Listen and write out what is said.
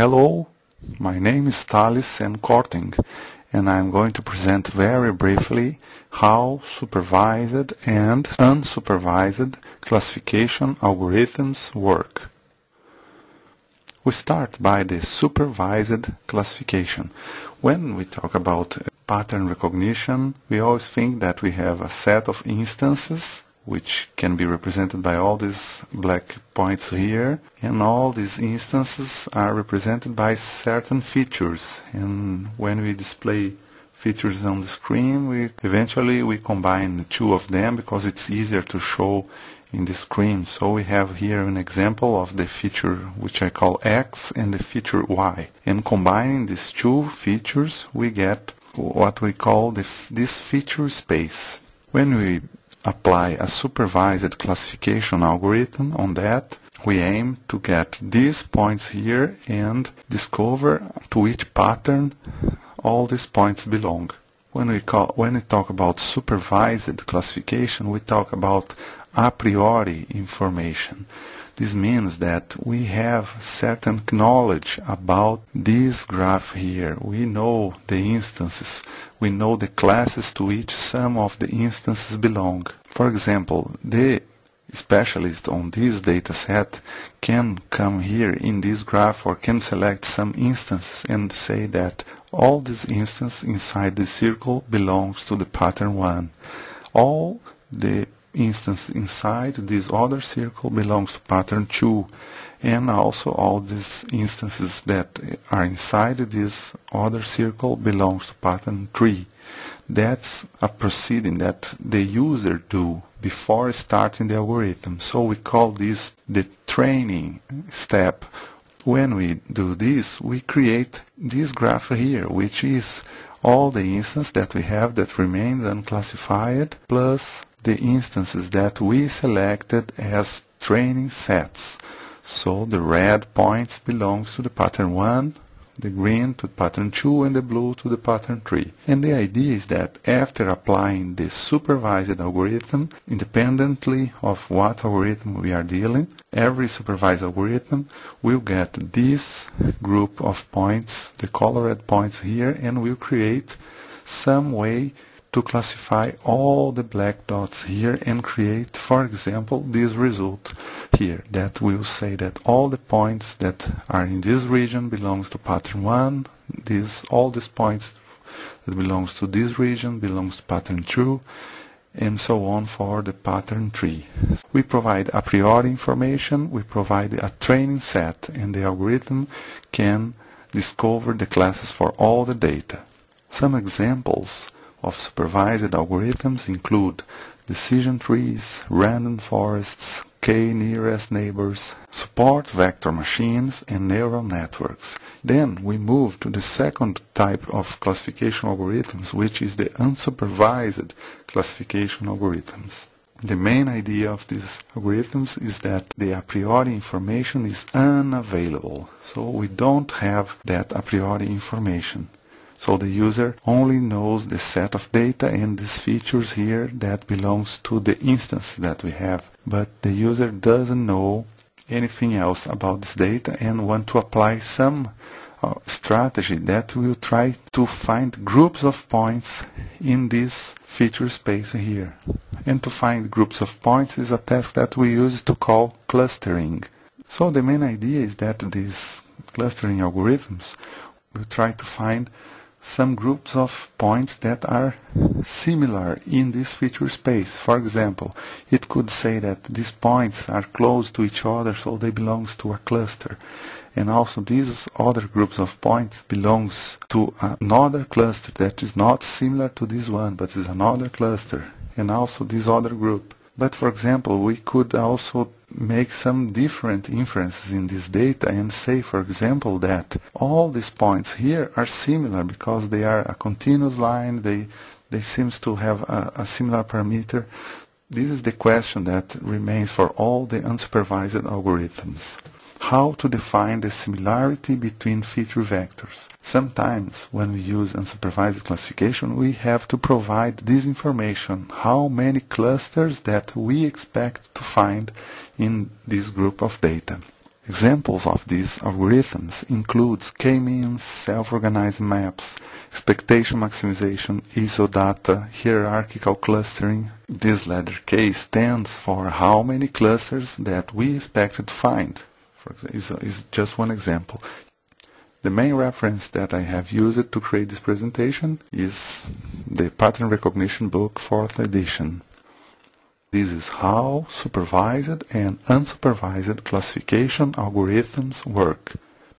Hello, my name is Thales Sehn Körting and I'm going to present very briefly how supervised and unsupervised classification algorithms work. We start by the supervised classification. When we talk about pattern recognition, we always think that we have a set of instances which can be represented by all these black points here. And all these instances are represented by certain features. And when we display features on the screen we eventually we combine the two of them because it's easier to show in the screen. So we have here an example of the feature which I call X and the feature Y. And combining these two features we get what we call the, this feature space. When we apply a supervised classification algorithm on that, we aim to get these points here and discover to which pattern all these points belong. When we, call, when we talk about supervised classification, we talk about a priori information. This means that we have certain knowledge about this graph here. We know the instances. We know the classes to which some of the instances belong. For example, the specialist on this data set can come here in this graph or can select some instances and say that all these instances inside the circle belongs to the pattern 1. All the instance inside this other circle belongs to pattern 2 and also all these instances that are inside this other circle belongs to pattern 3 that's a proceeding that the user do before starting the algorithm. So we call this the training step. When we do this we create this graph here which is all the instances that we have that remains unclassified plus the instances that we selected as training sets. So the red points belongs to the pattern 1, the green to pattern 2 and the blue to the pattern 3. And the idea is that after applying the supervised algorithm, independently of what algorithm we are dealing, every supervised algorithm will get this group of points, the colored points here, and will create some way to classify all the black dots here and create, for example, this result here that will say that all the points that are in this region belongs to pattern 1, this, all these points that belongs to this region belongs to pattern 2, and so on for the pattern 3. We provide a priori information, we provide a training set, and the algorithm can discover the classes for all the data. Some examples of supervised algorithms include decision trees, random forests, k-nearest neighbors, support vector machines, and neural networks. Then we move to the second type of classification algorithms, which is the unsupervised classification algorithms. The main idea of these algorithms is that the a priori information is unavailable. So we don't have that a priori information. So the user only knows the set of data and these features here that belongs to the instance that we have. But the user doesn't know anything else about this data and want to apply some uh, strategy that will try to find groups of points in this feature space here. And to find groups of points is a task that we use to call clustering. So the main idea is that these clustering algorithms will try to find some groups of points that are similar in this feature space. For example, it could say that these points are close to each other so they belong to a cluster. And also these other groups of points belongs to another cluster that is not similar to this one but is another cluster. And also this other group. But for example, we could also make some different inferences in this data and say, for example, that all these points here are similar because they are a continuous line, they, they seem to have a, a similar parameter. This is the question that remains for all the unsupervised algorithms how to define the similarity between feature vectors. Sometimes when we use unsupervised classification we have to provide this information, how many clusters that we expect to find in this group of data. Examples of these algorithms include k-means, self-organizing maps, expectation maximization, ISODATA, hierarchical clustering. This letter K stands for how many clusters that we expected to find. For example, is just one example. The main reference that I have used to create this presentation is the Pattern Recognition book 4th edition. This is how supervised and unsupervised classification algorithms work.